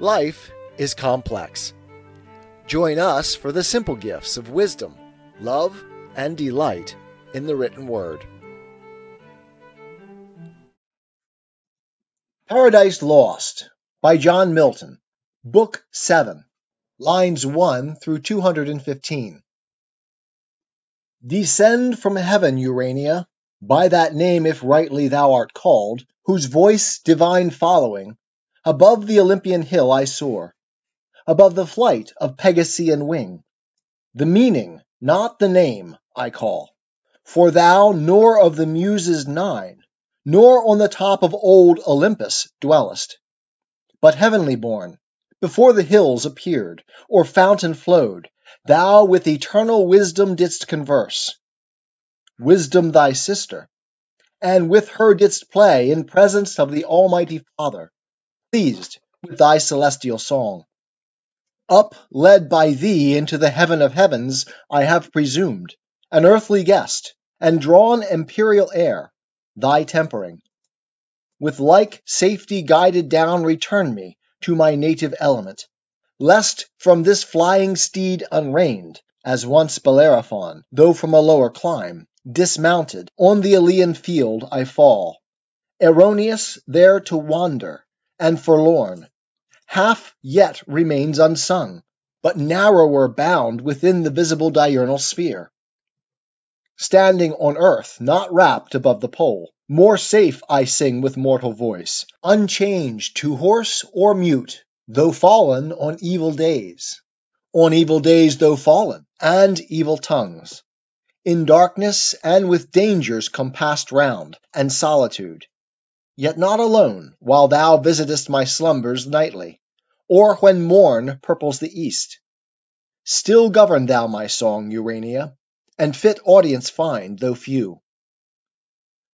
Life is complex. Join us for the simple gifts of wisdom, love, and delight in the written word. Paradise Lost by John Milton, Book 7, lines 1 through 215. Descend from heaven, Urania, by that name if rightly thou art called, whose voice divine following, above the Olympian hill I soar, above the flight of Pegasean wing. The meaning, not the name, I call, for thou nor of the Muses nine, nor on the top of old Olympus dwellest, but heavenly born, before the hills appeared, or fountain flowed, thou with eternal wisdom didst converse. Wisdom thy sister, and with her didst play in presence of the Almighty Father, pleased with thy celestial song. Up led by thee into the heaven of heavens I have presumed, an earthly guest, and drawn empyreal air, thy tempering. With like safety guided down return me to my native element, lest from this flying steed unreined, as once Bellerophon, though from a lower clime, dismounted, on the Aleian field I fall, erroneous there to wander, and forlorn, half yet remains unsung, but narrower bound within the visible diurnal sphere. Standing on earth, not wrapt above the pole, more safe I sing with mortal voice, unchanged to hoarse or mute, though fallen on evil days, on evil days though fallen, and evil tongues in darkness and with dangers compassed round, and solitude. Yet not alone, while thou visitest my slumbers nightly, or when morn purples the east. Still govern thou my song, Urania, and fit audience find, though few.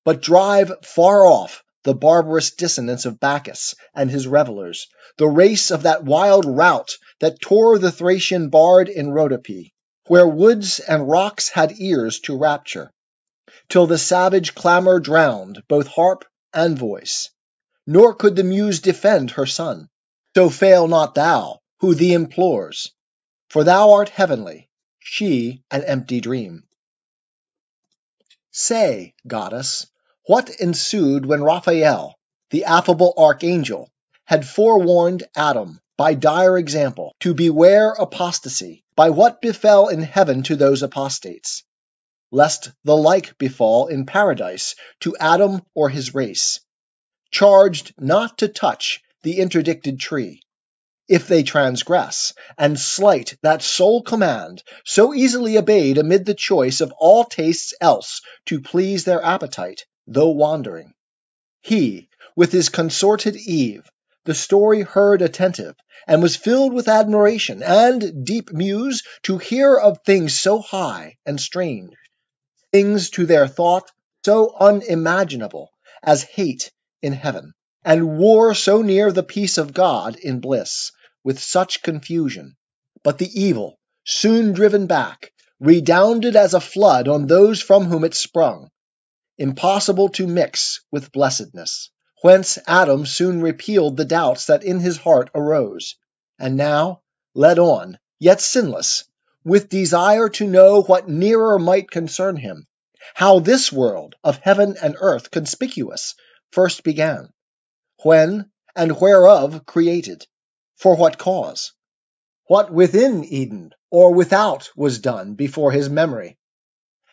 But drive far off the barbarous dissonance of Bacchus and his revellers, the race of that wild rout that tore the Thracian bard in Rhodope, where woods and rocks had ears to rapture, till the savage clamour drowned both harp voice. Nor could the Muse defend her son. So fail not thou, who thee implores, for thou art heavenly, she an empty dream. Say, goddess, what ensued when Raphael, the affable archangel, had forewarned Adam by dire example, to beware apostasy, by what befell in heaven to those apostates, lest the like befall in paradise to Adam or his race, charged not to touch the interdicted tree, if they transgress, and slight that sole command, so easily obeyed amid the choice of all tastes else to please their appetite, though wandering. He, with his consorted Eve, the story heard attentive, and was filled with admiration and deep muse to hear of things so high and strange, things to their thought so unimaginable as hate in heaven, and war so near the peace of God in bliss, with such confusion. But the evil, soon driven back, redounded as a flood on those from whom it sprung, impossible to mix with blessedness whence Adam soon repealed the doubts that in his heart arose, and now, led on, yet sinless, with desire to know what nearer might concern him, how this world of heaven and earth conspicuous first began, when and whereof created, for what cause, what within Eden or without was done before his memory,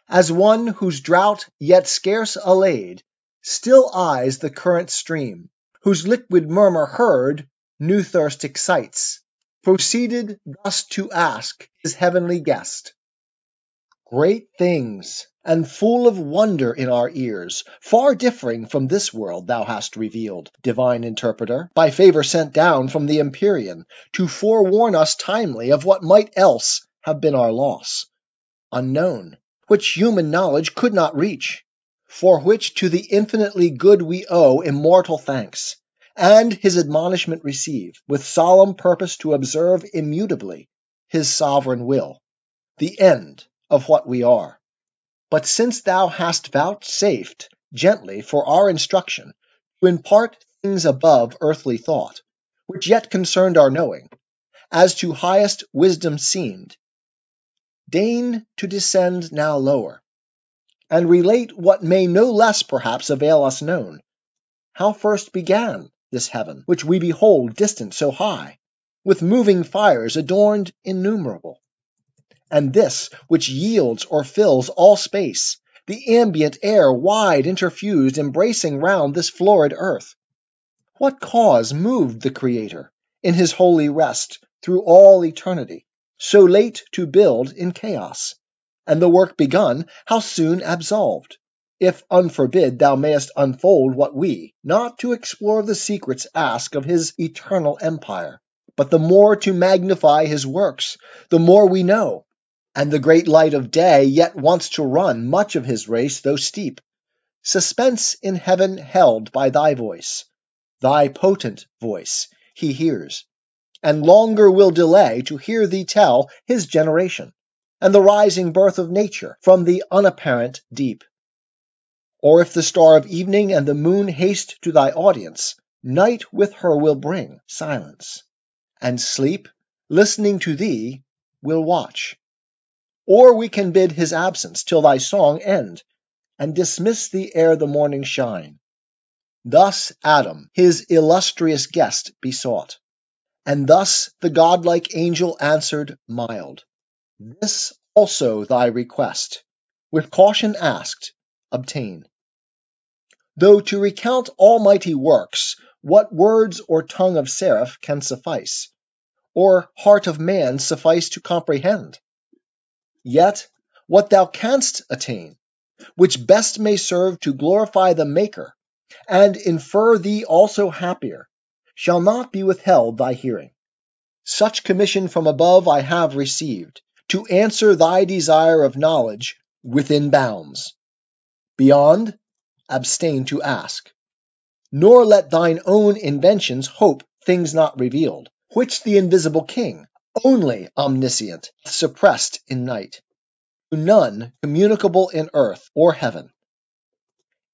as one whose drought yet scarce allayed still eyes the current stream, whose liquid murmur heard, new thirst excites, proceeded thus to ask his heavenly guest. Great things, and full of wonder in our ears, far differing from this world thou hast revealed, divine interpreter, by favor sent down from the Empyrean, to forewarn us timely of what might else have been our loss, unknown, which human knowledge could not reach for which to the infinitely good we owe immortal thanks, and his admonishment receive, with solemn purpose to observe immutably his sovereign will, the end of what we are. But since thou hast vouchsafed gently for our instruction to impart things above earthly thought, which yet concerned our knowing, as to highest wisdom seemed, deign to descend now lower, and relate what may no less perhaps avail us known, how first began this heaven, which we behold distant so high, with moving fires adorned innumerable, and this which yields or fills all space, the ambient air wide interfused embracing round this florid earth. What cause moved the Creator, in his holy rest, through all eternity, so late to build in chaos? And the work begun, how soon absolved? If unforbid thou mayest unfold what we, not to explore the secrets, ask of his eternal empire, but the more to magnify his works, the more we know, and the great light of day yet wants to run much of his race, though steep. Suspense in heaven held by thy voice, thy potent voice, he hears, and longer will delay to hear thee tell his generation, and the rising birth of nature from the unapparent deep. Or if the star of evening and the moon haste to thy audience, night with her will bring silence, and sleep, listening to thee, will watch or we can bid his absence till thy song end, and dismiss thee ere the morning shine. Thus Adam his illustrious guest besought, and thus the godlike angel answered mild. This also thy request, with caution asked, obtain. Though to recount almighty works, what words or tongue of seraph can suffice, or heart of man suffice to comprehend? Yet what thou canst attain, which best may serve to glorify the Maker, and infer thee also happier, shall not be withheld thy hearing. Such commission from above I have received, to answer thy desire of knowledge within bounds. Beyond, abstain to ask. Nor let thine own inventions hope things not revealed, which the invisible King, only omniscient, suppressed in night, to none communicable in earth or heaven.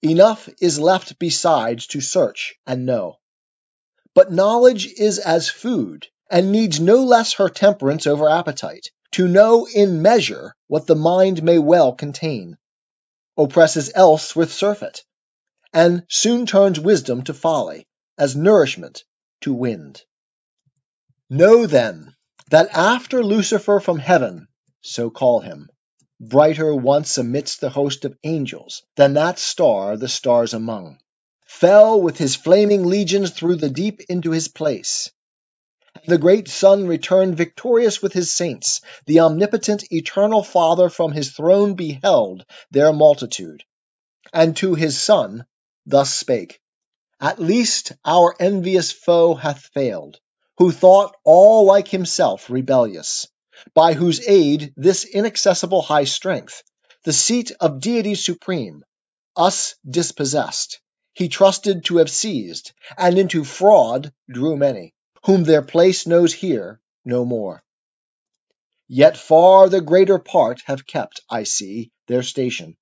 Enough is left besides to search and know. But knowledge is as food, and needs no less her temperance over appetite, to know in measure what the mind may well contain, oppresses else with surfeit, and soon turns wisdom to folly, as nourishment to wind. Know then that after Lucifer from heaven, so call him, brighter once amidst the host of angels than that star the stars among, fell with his flaming legions through the deep into his place. The great Son returned victorious with his saints. The omnipotent eternal Father from his throne beheld their multitude, and to his Son thus spake At least our envious foe hath failed who thought all like himself rebellious, by whose aid this inaccessible high strength, the seat of Deity supreme, us dispossessed, he trusted to have seized, and into fraud drew many, whom their place knows here no more. Yet far the greater part have kept, I see, their station.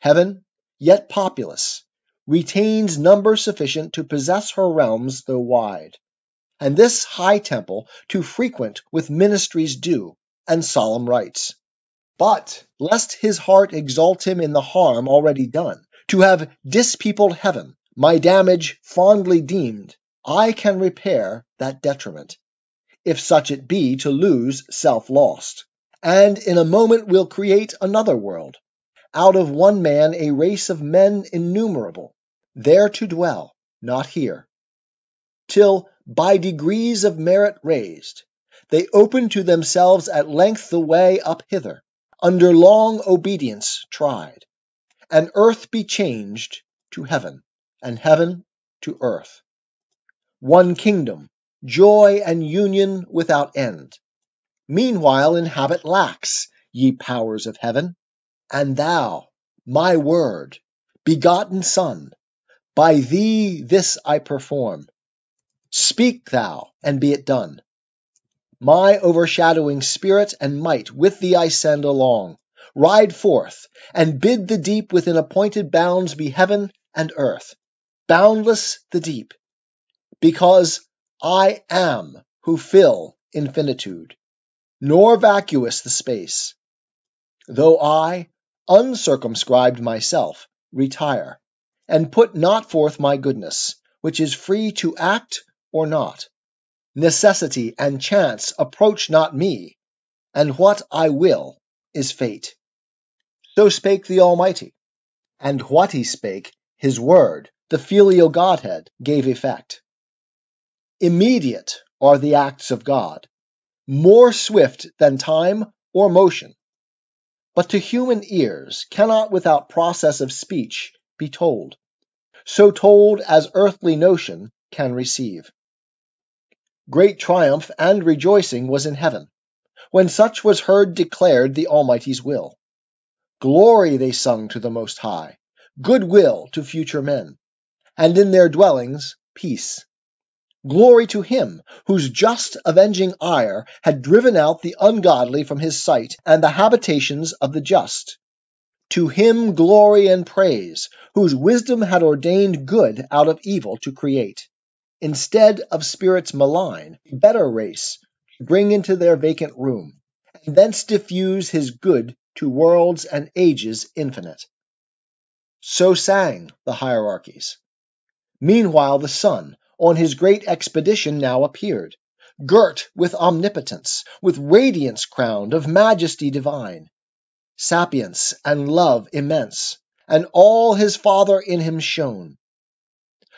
Heaven, yet populous, retains number sufficient to possess her realms though wide and this high temple to frequent with ministries due and solemn rites. But lest his heart exalt him in the harm already done, to have dispeopled heaven, my damage fondly deemed, I can repair that detriment, if such it be to lose self lost, and in a moment will create another world, out of one man a race of men innumerable, there to dwell, not here, till by degrees of merit raised, they open to themselves at length the way up hither, under long obedience tried, and earth be changed to heaven, and heaven to earth. One kingdom, joy and union without end. Meanwhile inhabit lax, ye powers of heaven, and thou, my word, begotten Son, by thee this I perform, Speak thou, and be it done. My overshadowing spirit and might with thee I send along. Ride forth, and bid the deep within appointed bounds be heaven and earth. Boundless the deep, because I am who fill infinitude, nor vacuous the space. Though I, uncircumscribed myself, retire, and put not forth my goodness, which is free to act or not. Necessity and chance approach not me, and what I will is fate. So spake the Almighty, and what he spake, his word, the filial Godhead, gave effect. Immediate are the acts of God, more swift than time or motion, but to human ears cannot without process of speech be told, so told as earthly notion can receive. Great triumph and rejoicing was in heaven, when such was heard declared the Almighty's will. Glory they sung to the Most High, good will to future men, and in their dwellings peace. Glory to him whose just avenging ire had driven out the ungodly from his sight and the habitations of the just. To him glory and praise, whose wisdom had ordained good out of evil to create instead of spirits malign, a better race to bring into their vacant room, and thence diffuse his good to worlds and ages infinite. So sang the hierarchies. Meanwhile the Son, on his great expedition, now appeared, girt with omnipotence, with radiance crowned of majesty divine, sapience and love immense, and all his Father in him shone.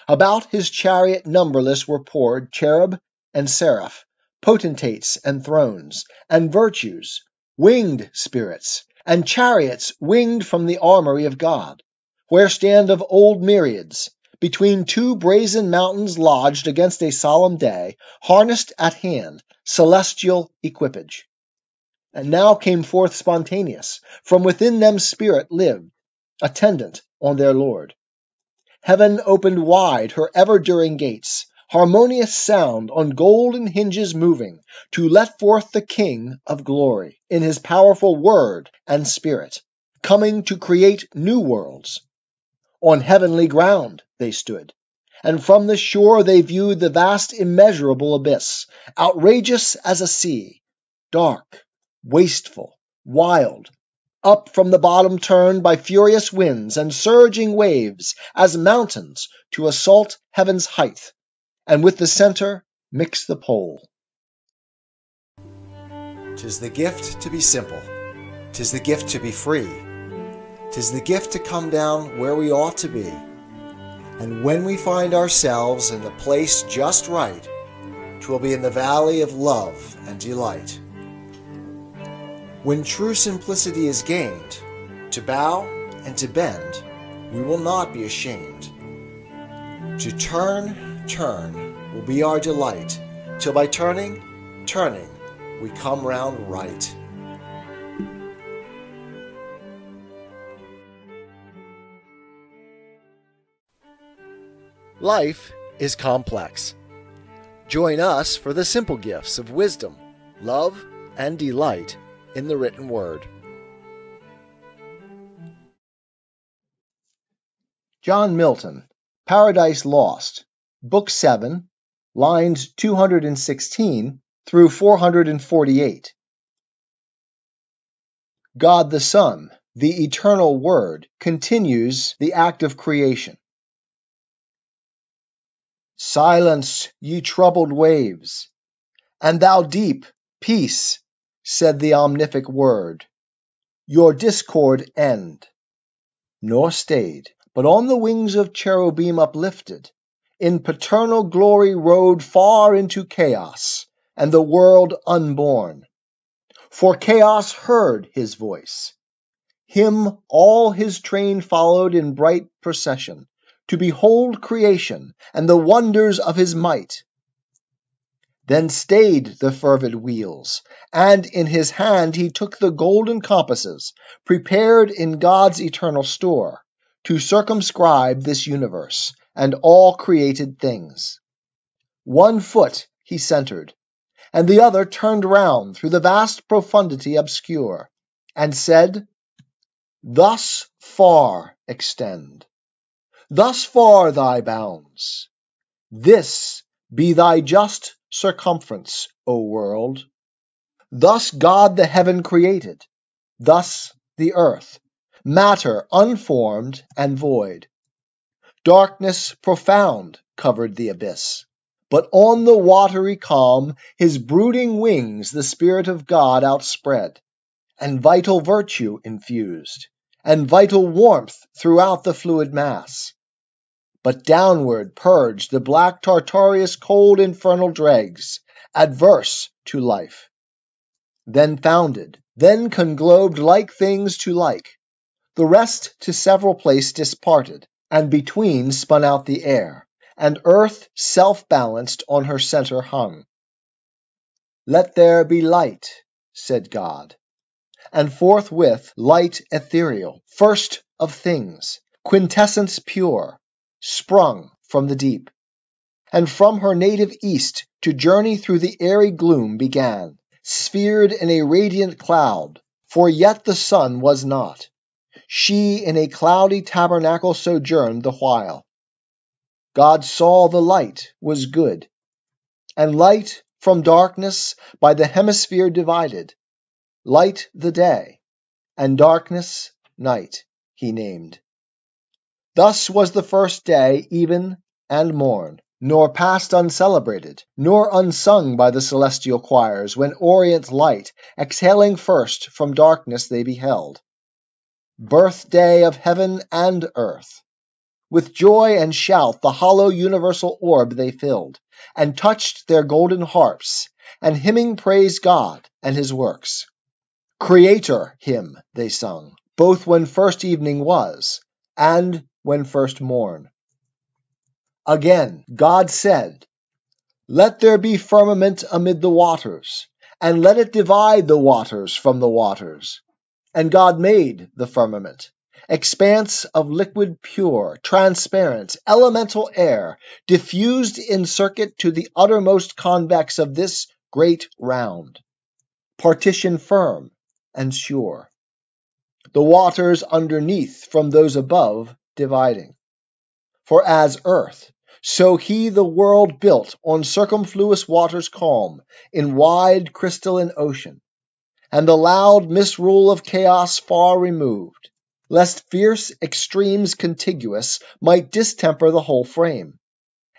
About his chariot numberless were poured cherub and seraph, potentates and thrones, and virtues, winged spirits, and chariots winged from the armory of God, where stand of old myriads, between two brazen mountains lodged against a solemn day, harnessed at hand, celestial equipage. And now came forth spontaneous, from within them spirit lived, attendant on their Lord. Heaven opened wide her ever-during gates, harmonious sound on golden hinges moving, to let forth the King of glory, in his powerful word and spirit, coming to create new worlds. On heavenly ground they stood, and from the shore they viewed the vast immeasurable abyss, outrageous as a sea, dark, wasteful, wild, up from the bottom turned by furious winds and surging waves as mountains to assault heaven's height, and with the center mix the pole. Tis the gift to be simple, tis the gift to be free, tis the gift to come down where we ought to be. And when we find ourselves in the place just right, twill be in the valley of love and delight. When true simplicity is gained, to bow and to bend, we will not be ashamed. To turn, turn will be our delight, till by turning, turning, we come round right. Life is complex. Join us for the simple gifts of wisdom, love, and delight in the written word. John Milton, Paradise Lost, Book 7, lines 216 through 448. God the Son, the eternal Word, continues the act of creation. Silence, ye troubled waves, and thou deep, peace, said the omnific word, Your discord end. Nor stayed, but on the wings of cherubim uplifted, in paternal glory rode far into chaos, and the world unborn. For chaos heard his voice. Him all his train followed in bright procession, to behold creation and the wonders of his might. Then stayed the fervid wheels, and in his hand he took the golden compasses, prepared in God's eternal store, to circumscribe this universe and all created things. One foot he centered, and the other turned round through the vast profundity obscure, and said, Thus far extend, thus far thy bounds. This be thy just circumference, O world. Thus God the heaven created, thus the earth, matter unformed and void. Darkness profound covered the abyss, but on the watery calm his brooding wings the Spirit of God outspread, and vital virtue infused, and vital warmth throughout the fluid mass but downward purged the black tartareous cold infernal dregs, adverse to life. Then founded, then conglobed like things to like, the rest to several place disparted, and between spun out the air, and earth self-balanced on her centre hung. Let there be light, said God, and forthwith light ethereal, first of things, quintessence pure, sprung from the deep, and from her native east to journey through the airy gloom began, sphered in a radiant cloud, for yet the sun was not. She in a cloudy tabernacle sojourned the while. God saw the light was good, and light from darkness by the hemisphere divided, light the day, and darkness night he named. Thus was the first day even and morn, nor passed uncelebrated, nor unsung by the celestial choirs, when orient light, exhaling first from darkness, they beheld. Birthday of heaven and earth. With joy and shout the hollow universal orb they filled, and touched their golden harps, and hymning praised God and his works. Creator hymn they sung, both when first evening was, and when first morn. Again, God said, Let there be firmament amid the waters, and let it divide the waters from the waters. And God made the firmament, expanse of liquid pure, transparent, elemental air, diffused in circuit to the uttermost convex of this great round, partition firm and sure. The waters underneath from those above dividing. For as earth, so he the world built on circumfluous waters calm, in wide crystalline ocean, and the loud misrule of chaos far removed, lest fierce extremes contiguous might distemper the whole frame.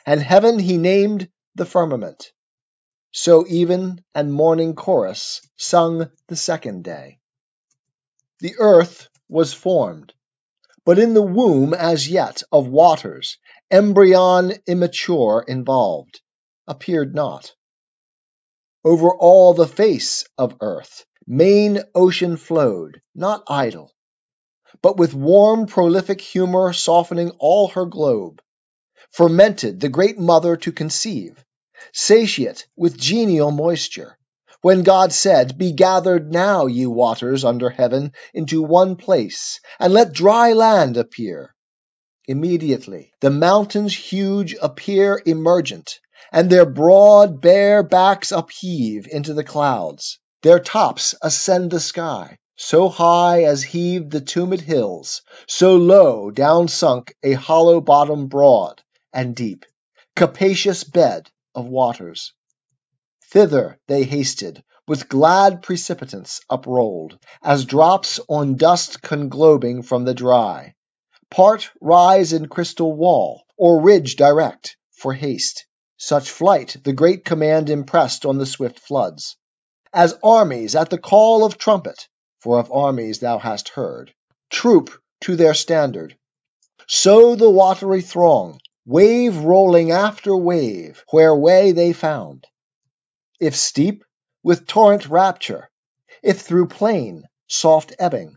And heaven he named the firmament. So even and morning chorus sung the second day. The earth was formed, but in the womb as yet of waters, embryon immature involved, appeared not. Over all the face of earth, main ocean flowed, not idle, but with warm prolific humor softening all her globe, fermented the great mother to conceive, satiate with genial moisture, when God said, Be gathered now, ye waters under heaven, into one place, and let dry land appear. Immediately the mountains huge appear emergent, and their broad bare backs upheave into the clouds. Their tops ascend the sky, so high as heaved the tumid hills, so low down sunk a hollow bottom broad and deep, capacious bed of waters. Thither they hasted, with glad precipitance uprolled, as drops on dust conglobing from the dry. Part rise in crystal wall, or ridge direct, for haste. Such flight the great command impressed on the swift floods. As armies at the call of trumpet, for of armies thou hast heard, troop to their standard. So the watery throng, wave rolling after wave, where way they found if steep, with torrent rapture, if through plain, soft ebbing.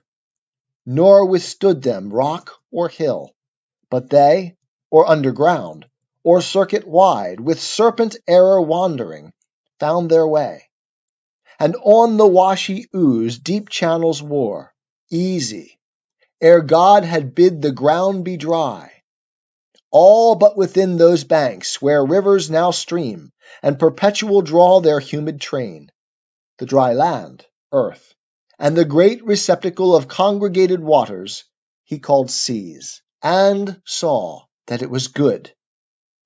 Nor withstood them rock or hill, but they, or underground, or circuit wide, with serpent error wandering, found their way. And on the washy ooze deep channels wore, easy, ere God had bid the ground be dry, all but within those banks where rivers now stream, and perpetual draw their humid train, the dry land, earth, and the great receptacle of congregated waters he called seas, and saw that it was good,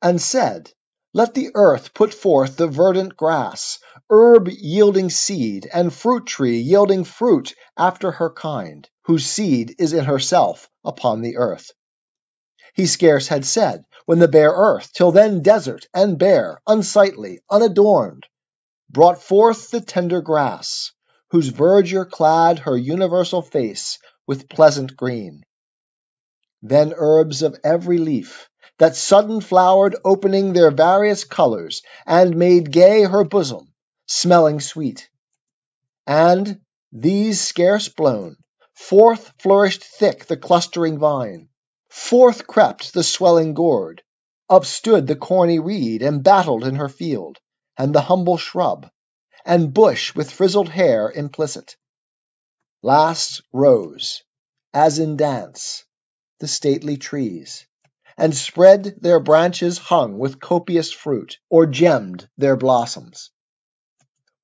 and said, Let the earth put forth the verdant grass, herb yielding seed, and fruit tree yielding fruit after her kind, whose seed is in herself upon the earth. He scarce had said, when the bare earth, till then desert and bare, unsightly, unadorned, brought forth the tender grass, whose verdure clad her universal face with pleasant green. Then herbs of every leaf, that sudden flowered, opening their various colors, and made gay her bosom, smelling sweet. And, these scarce blown, forth flourished thick the clustering vine, Forth crept the swelling gourd, upstood the corny reed embattled in her field, and the humble shrub, and bush with frizzled hair implicit. Last rose, as in dance, the stately trees, and spread their branches hung with copious fruit, or gemmed their blossoms.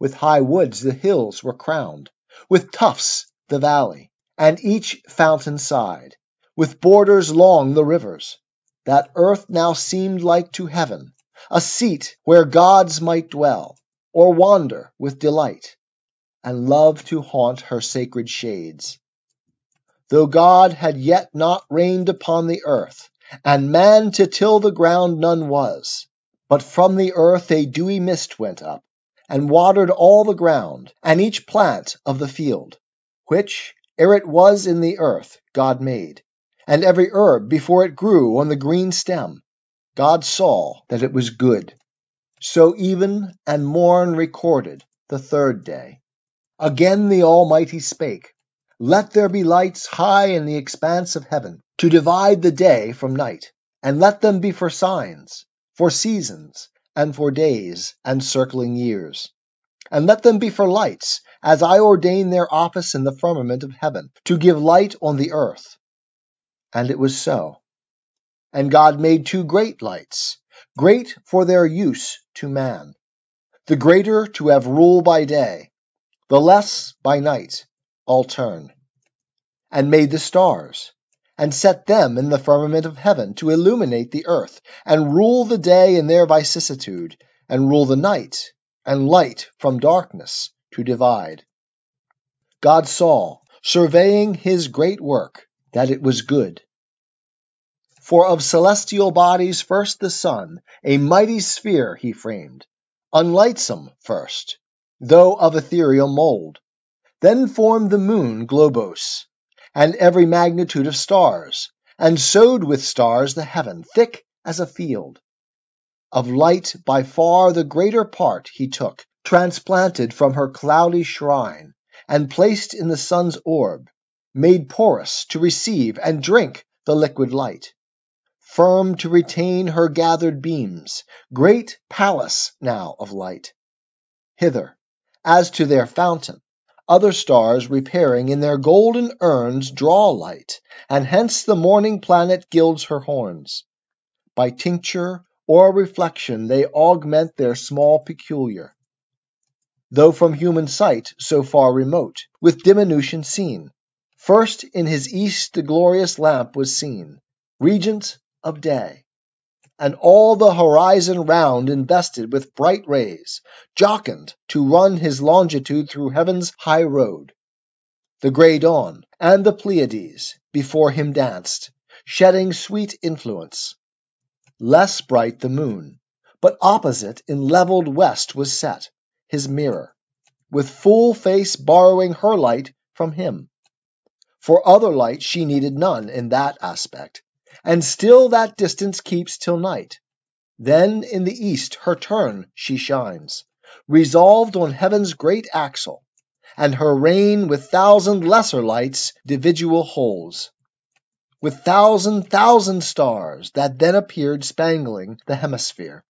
With high woods the hills were crowned, with tufts the valley, and each fountain side with borders long the rivers. That earth now seemed like to heaven, a seat where gods might dwell, or wander with delight, and love to haunt her sacred shades. Though God had yet not rained upon the earth, and man to till the ground none was, but from the earth a dewy mist went up, and watered all the ground, and each plant of the field, which, ere it was in the earth, God made and every herb before it grew on the green stem. God saw that it was good. So even and morn recorded the third day. Again the Almighty spake, Let there be lights high in the expanse of heaven, to divide the day from night, and let them be for signs, for seasons, and for days and circling years. And let them be for lights, as I ordain their office in the firmament of heaven, to give light on the earth. And it was so. And God made two great lights, great for their use to man, the greater to have rule by day, the less by night altern, and made the stars, and set them in the firmament of heaven to illuminate the earth, and rule the day in their vicissitude, and rule the night, and light from darkness to divide. God saw, surveying his great work, that it was good. For of celestial bodies first the sun, a mighty sphere he framed, unlightsome first, though of ethereal mould. Then formed the moon globose, and every magnitude of stars, and sowed with stars the heaven, thick as a field. Of light by far the greater part he took, transplanted from her cloudy shrine, and placed in the sun's orb, made porous to receive and drink the liquid light. Firm to retain her gathered beams, great palace now of light. Hither, as to their fountain, other stars repairing in their golden urns draw light, and hence the morning planet gilds her horns. By tincture or reflection they augment their small peculiar, though from human sight so far remote, with diminution seen. First in his east the glorious lamp was seen, regent of day, and all the horizon round invested with bright rays, jocund to run his longitude through heaven's high road. The grey dawn and the Pleiades before him danced, shedding sweet influence. Less bright the moon, but opposite in levelled west was set, his mirror, with full face borrowing her light from him. For other light she needed none in that aspect, and still that distance keeps till night. Then in the east her turn she shines, resolved on heaven's great axle, and her reign with thousand lesser lights dividual holds, with thousand thousand stars that then appeared spangling the hemisphere.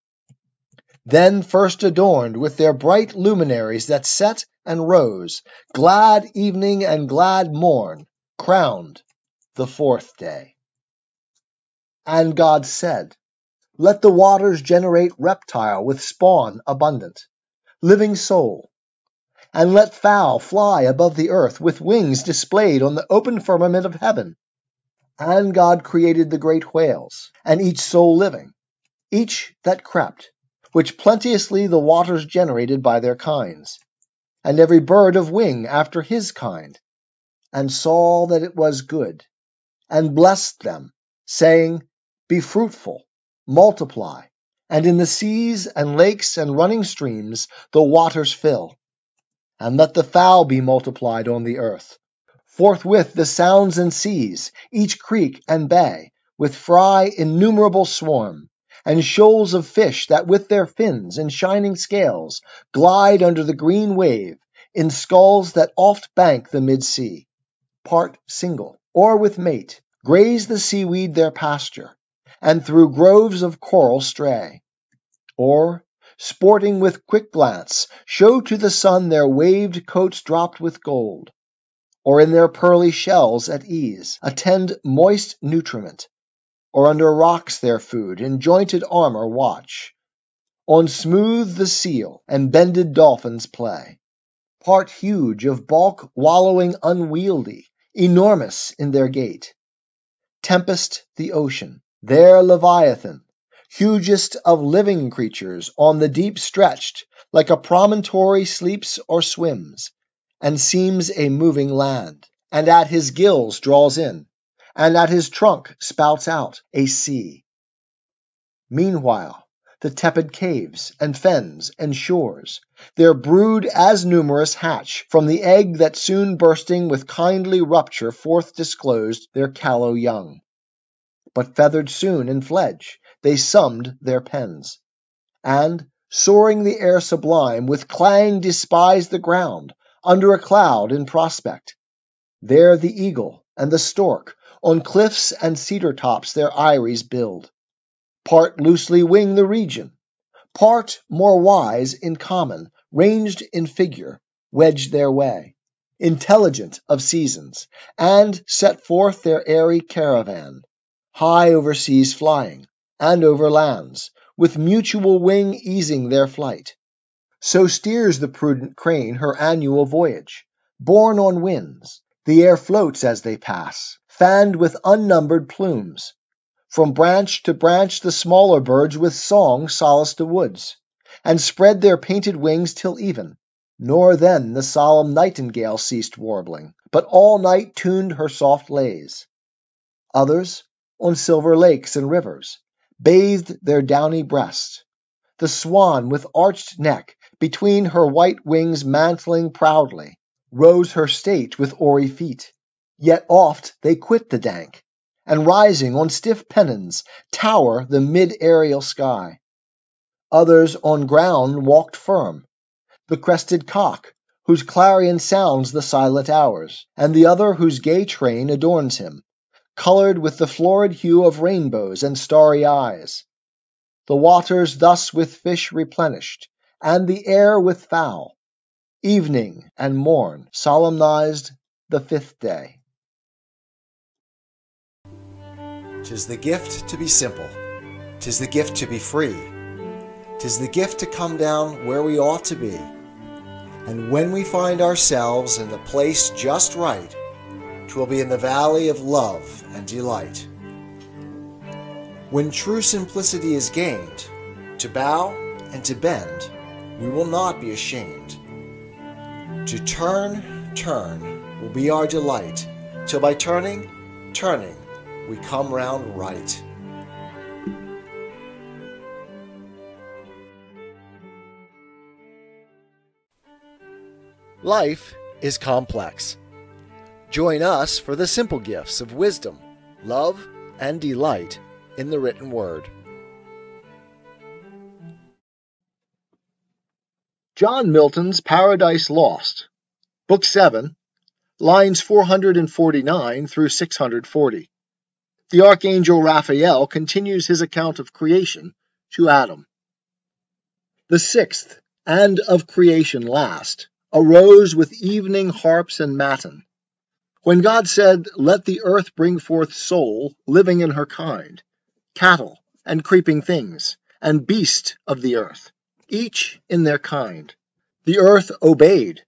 Then first adorned with their bright luminaries that set and rose, glad evening and glad morn, crowned the fourth day. And God said, Let the waters generate reptile with spawn abundant, living soul, and let fowl fly above the earth with wings displayed on the open firmament of heaven. And God created the great whales, and each soul living, each that crept, which plenteously the waters generated by their kinds, and every bird of wing after his kind, and saw that it was good, and blessed them, saying, Be fruitful, multiply, and in the seas and lakes and running streams the waters fill. And let the fowl be multiplied on the earth. Forthwith the sounds and seas, each creek and bay, with fry innumerable swarm, and shoals of fish that with their fins and shining scales glide under the green wave in sculls that oft bank the mid-sea, part single, or with mate, graze the seaweed their pasture, and through groves of coral stray, or, sporting with quick glance, show to the sun their waved coats dropped with gold, or in their pearly shells at ease attend moist nutriment, or under rocks their food in jointed armor watch. On smooth the seal and bended dolphins play, part huge of bulk wallowing unwieldy, enormous in their gait. Tempest the ocean, there Leviathan, hugest of living creatures, on the deep stretched, like a promontory sleeps or swims, and seems a moving land, and at his gills draws in and at his trunk spouts out a sea. Meanwhile, the tepid caves and fens and shores, their brood as numerous hatch from the egg that soon bursting with kindly rupture forth disclosed their callow young. But feathered soon in fledge, they summed their pens, and, soaring the air sublime, with clang despised the ground, under a cloud in prospect. There the eagle and the stork on cliffs and cedar tops their eyries build. Part loosely wing the region, part more wise in common, ranged in figure, wedge their way, intelligent of seasons, and set forth their airy caravan, high over seas flying, and over lands, with mutual wing easing their flight. So steers the prudent crane her annual voyage, borne on winds, the air floats as they pass, fanned with unnumbered plumes. From branch to branch the smaller birds with song solace the woods, and spread their painted wings till even. Nor then the solemn nightingale ceased warbling, but all night tuned her soft lays. Others, on silver lakes and rivers, bathed their downy breast. The swan with arched neck, between her white wings mantling proudly, rose her state with oary feet. Yet oft they quit the dank, and rising on stiff pennons, tower the mid-aerial sky. Others on ground walked firm, the crested cock, whose clarion sounds the silent hours, and the other whose gay train adorns him, colored with the florid hue of rainbows and starry eyes. The waters thus with fish replenished, and the air with fowl, Evening and morn solemnized the fifth day. Tis the gift to be simple. Tis the gift to be free. Tis the gift to come down where we ought to be. And when we find ourselves in the place just right, twill be in the valley of love and delight. When true simplicity is gained, to bow and to bend, we will not be ashamed to turn, turn will be our delight, till by turning, turning, we come round right. Life is complex. Join us for the simple gifts of wisdom, love, and delight in the written word. John Milton's Paradise Lost, Book 7, lines 449 through 640. The Archangel Raphael continues his account of creation to Adam. The sixth, and of creation last, arose with evening harps and matin. When God said, Let the earth bring forth soul living in her kind, cattle and creeping things, and beast of the earth each in their kind. The earth obeyed,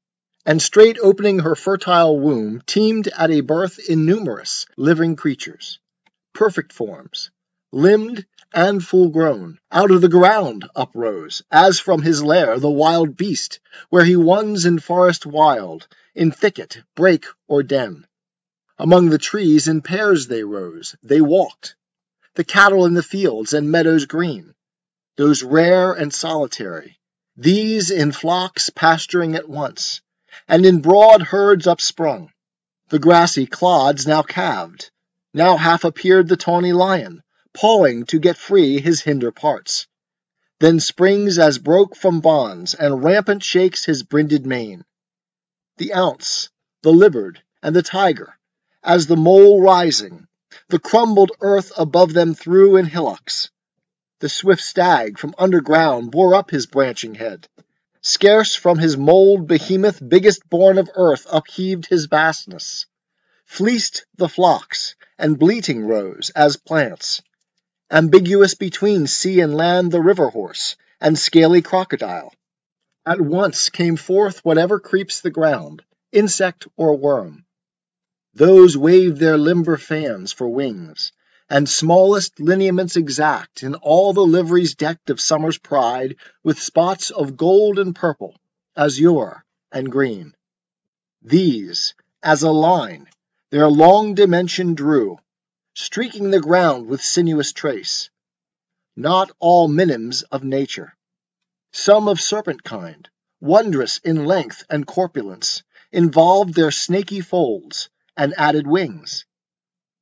and straight opening her fertile womb, teemed at a birth innumerous living creatures, perfect forms, limbed and full grown, out of the ground uprose, as from his lair, the wild beast, where he wons in forest wild, in thicket, brake, or den. Among the trees in pairs they rose, they walked, the cattle in the fields and meadows green, those rare and solitary, these in flocks pasturing at once, and in broad herds upsprung, the grassy clods now calved, now half appeared the tawny lion, pawing to get free his hinder parts. Then springs as broke from bonds, and rampant shakes his brinded mane. The ounce, the libbard, and the tiger, as the mole rising, the crumbled earth above them threw in hillocks. The swift stag from underground bore up his branching head. Scarce from his mould behemoth biggest born of earth upheaved his vastness, fleeced the flocks, and bleating rose as plants. Ambiguous between sea and land the river horse and scaly crocodile. At once came forth whatever creeps the ground, insect or worm. Those waved their limber fans for wings, and smallest lineaments exact, in all the liveries decked of summer's pride, with spots of gold and purple, azure and green. These, as a line, their long dimension drew, streaking the ground with sinuous trace. Not all minims of nature. Some of serpent kind, wondrous in length and corpulence, involved their snaky folds, and added wings.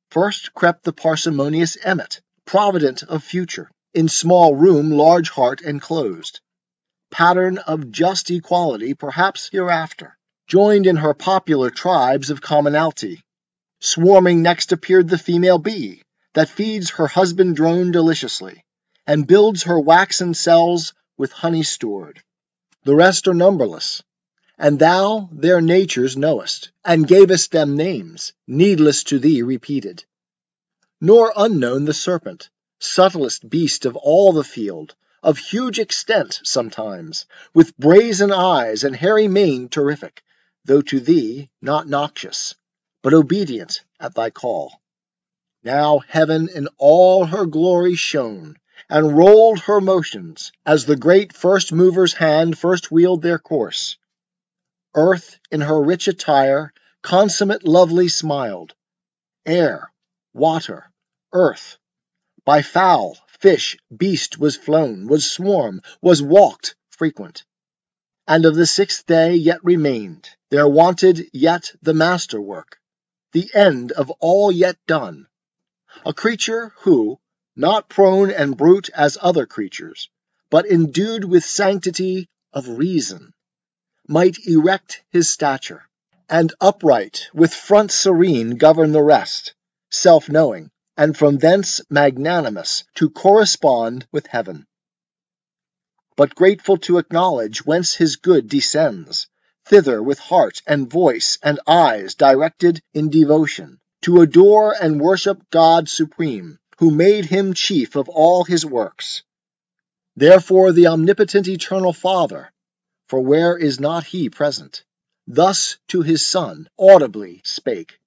First crept the parsimonious emmet, provident of future, in small room large heart enclosed. Pattern of just equality, perhaps hereafter, joined in her popular tribes of commonalty, Swarming next appeared the female bee, that feeds her husband drone deliciously, and builds her waxen cells with honey stored. The rest are numberless, and thou their natures knowest, and gavest them names, needless to thee repeated. Nor unknown the serpent, subtlest beast of all the field, of huge extent sometimes, with brazen eyes and hairy mane terrific, though to thee not noxious but obedient at thy call. Now heaven in all her glory shone, and rolled her motions, as the great first mover's hand first wheeled their course. Earth in her rich attire, consummate lovely smiled. Air, water, earth, by fowl, fish, beast was flown, was swarm, was walked frequent. And of the sixth day yet remained, there wanted yet the master work, the end of all yet done. A creature who, not prone and brute as other creatures, but endued with sanctity of reason, might erect his stature, and upright, with front serene, govern the rest, self knowing, and from thence magnanimous, to correspond with heaven. But grateful to acknowledge whence his good descends, thither with heart and voice and eyes directed in devotion, to adore and worship God supreme, who made him chief of all his works. Therefore the omnipotent eternal Father, for where is not he present, thus to his Son audibly spake,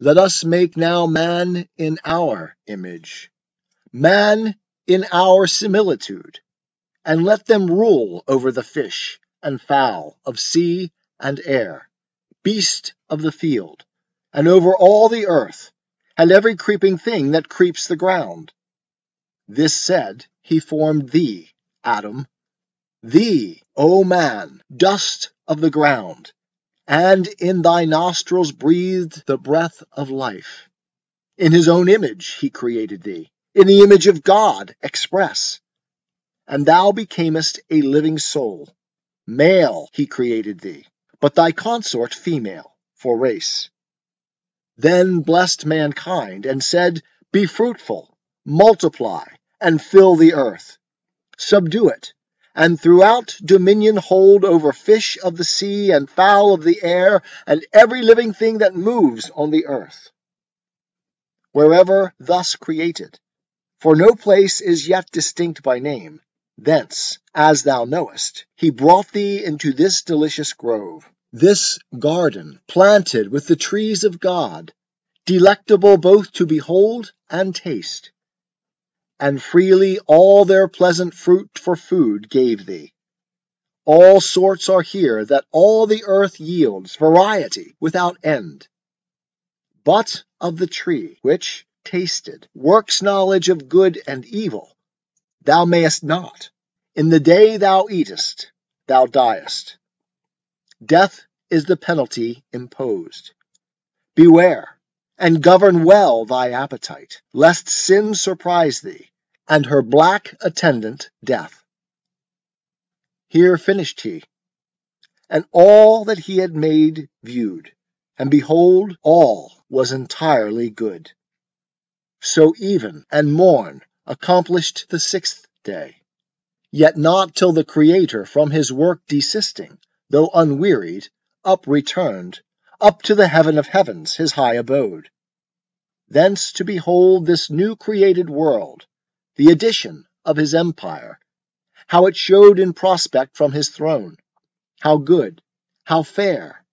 Let us make now man in our image, man in our similitude, and let them rule over the fish, and fowl, of sea and air, beast of the field, and over all the earth, and every creeping thing that creeps the ground. This said, he formed thee, Adam, thee, O man, dust of the ground, and in thy nostrils breathed the breath of life. In his own image he created thee, in the image of God express. And thou becamest a living soul, Male he created thee, but thy consort female, for race. Then blessed mankind, and said, Be fruitful, multiply, and fill the earth. Subdue it, and throughout dominion hold over fish of the sea, and fowl of the air, and every living thing that moves on the earth. Wherever thus created, for no place is yet distinct by name, Thence, as thou knowest, he brought thee into this delicious grove, this garden planted with the trees of God, delectable both to behold and taste. and freely all their pleasant fruit for food gave thee. All sorts are here that all the earth yields, variety without end. But of the tree which, tasted, works knowledge of good and evil, thou mayest not. In the day thou eatest, thou diest. Death is the penalty imposed. Beware, and govern well thy appetite, lest sin surprise thee, and her black attendant death. Here finished he, and all that he had made viewed, and behold, all was entirely good. So even and morn accomplished the sixth day, yet not till the Creator from his work desisting, though unwearied, up returned, up to the heaven of heavens, his high abode. Thence to behold this new created world, the addition of his empire, how it showed in prospect from his throne, how good, how fair,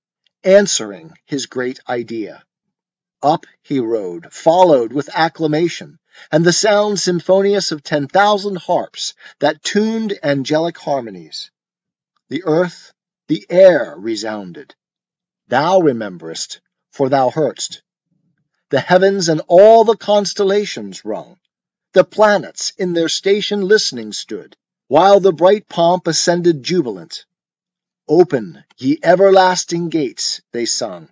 answering his great idea. Up he rode, followed with acclamation, and the sound symphonious of ten thousand harps that tuned angelic harmonies. The earth, the air resounded. Thou rememberest, for thou heardst. The heavens and all the constellations rung. The planets in their station listening stood, while the bright pomp ascended jubilant. Open, ye everlasting gates, they sung.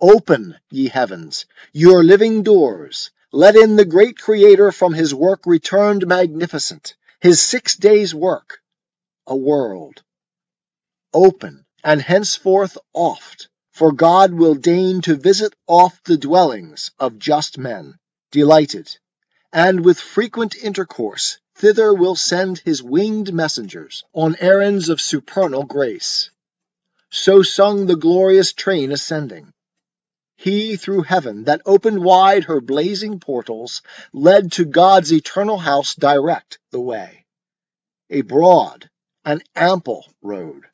Open, ye heavens, your living doors, let in the great Creator from his work returned magnificent, his six days' work, a world. Open, and henceforth oft, for God will deign to visit oft the dwellings of just men, delighted, and with frequent intercourse thither will send his winged messengers on errands of supernal grace. So sung the glorious train ascending. He through heaven that opened wide her blazing portals led to God's eternal house direct the way. A broad an ample road,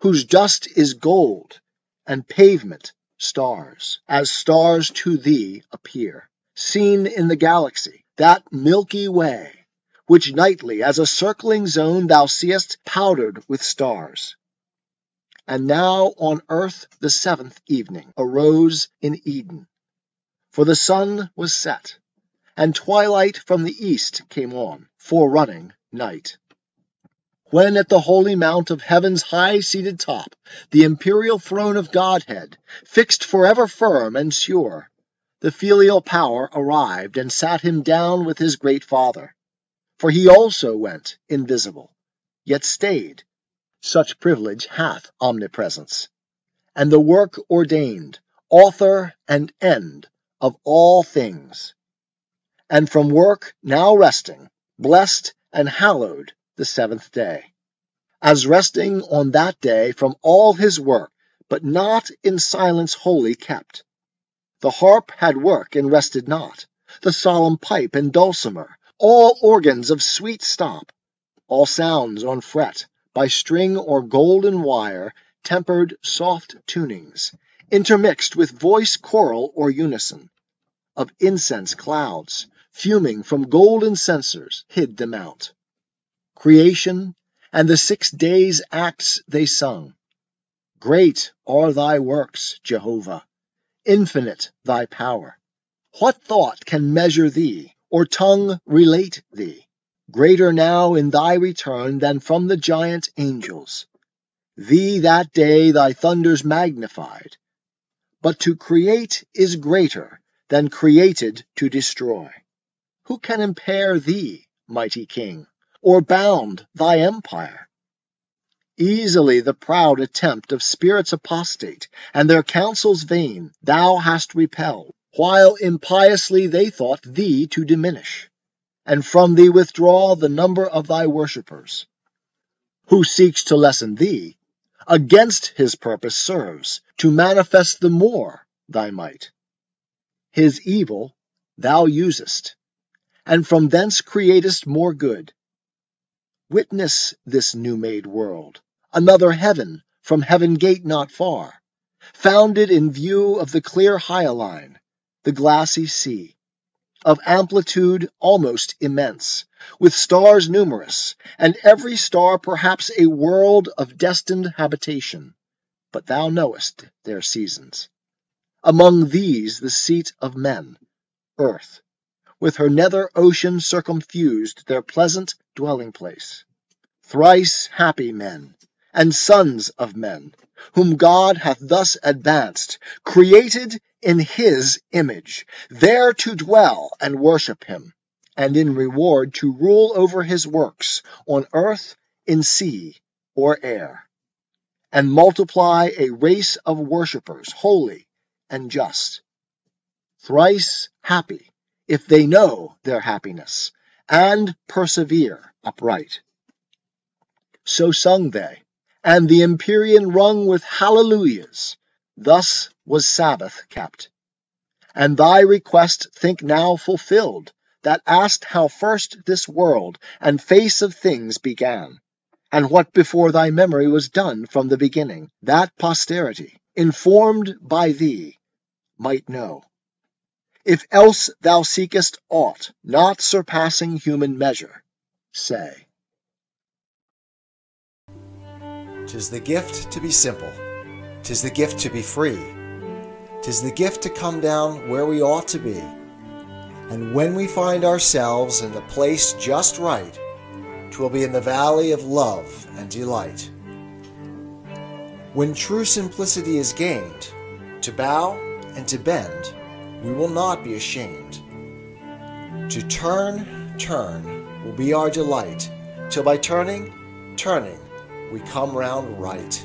whose dust is gold and pavement stars, as stars to thee appear, seen in the galaxy, that Milky Way, which nightly as a circling zone thou seest powdered with stars. And now on earth the seventh evening arose in Eden. For the sun was set, and twilight from the east came on, forerunning night. When at the holy mount of heaven's high-seated top, the imperial throne of Godhead, fixed forever firm and sure, the filial power arrived and sat him down with his great Father. For he also went invisible, yet stayed such privilege hath omnipresence, and the work ordained, author and end of all things. And from work now resting, blessed and hallowed the seventh day, as resting on that day from all his work, but not in silence wholly kept. The harp had work and rested not, the solemn pipe and dulcimer, all organs of sweet stop, all sounds on fret, by string or golden wire tempered soft tunings, intermixed with voice choral or unison, of incense clouds, fuming from golden censers, hid the mount. Creation and the six days' acts they sung. Great are thy works, Jehovah, infinite thy power. What thought can measure thee, or tongue relate thee? Greater now in thy return than from the giant angels. Thee that day thy thunders magnified. But to create is greater than created to destroy. Who can impair thee, mighty king, or bound thy empire? Easily the proud attempt of spirits apostate, and their counsels vain, thou hast repelled, while impiously they thought thee to diminish and from thee withdraw the number of thy worshippers. Who seeks to lessen thee, against his purpose serves, to manifest the more thy might. His evil thou usest, and from thence createst more good. Witness this new-made world, another heaven from heaven gate not far, founded in view of the clear hyaline, the glassy sea, of amplitude almost immense, with stars numerous, and every star perhaps a world of destined habitation. But thou knowest their seasons. Among these the seat of men, earth, with her nether ocean circumfused, their pleasant dwelling place. Thrice happy men, and sons of men, whom God hath thus advanced, created in his image, there to dwell and worship him, and in reward to rule over his works on earth, in sea, or air, and multiply a race of worshippers, holy and just. Thrice happy, if they know their happiness, and persevere upright. So sung they, and the Empyrean rung with hallelujahs. Thus was Sabbath kept. And thy request think now fulfilled, that asked how first this world and face of things began, and what before thy memory was done from the beginning, that posterity, informed by thee, might know. If else thou seekest aught not surpassing human measure, say. Tis the gift to be simple. Tis the gift to be free. Tis the gift to come down where we ought to be. And when we find ourselves in the place just right, twill be in the valley of love and delight. When true simplicity is gained, to bow and to bend, we will not be ashamed. To turn, turn will be our delight, till by turning, turning, we come round right.